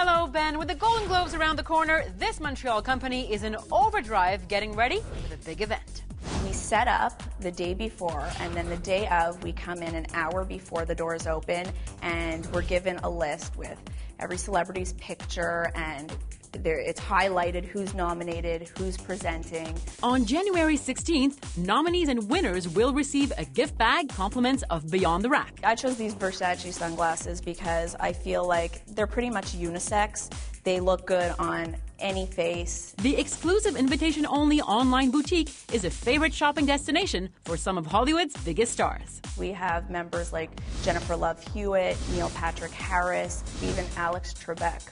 Hello, Ben. With the Golden Globes around the corner, this Montreal company is in overdrive getting ready for the big event. We set up the day before, and then the day of, we come in an hour before the doors open, and we're given a list with every celebrity's picture and there, it's highlighted who's nominated, who's presenting. On January 16th, nominees and winners will receive a gift bag compliments of Beyond the Rack. I chose these Versace sunglasses because I feel like they're pretty much unisex. They look good on any face. The exclusive invitation only online boutique is a favorite shopping destination for some of Hollywood's biggest stars. We have members like Jennifer Love Hewitt, Neil Patrick Harris, even Alex Trebek,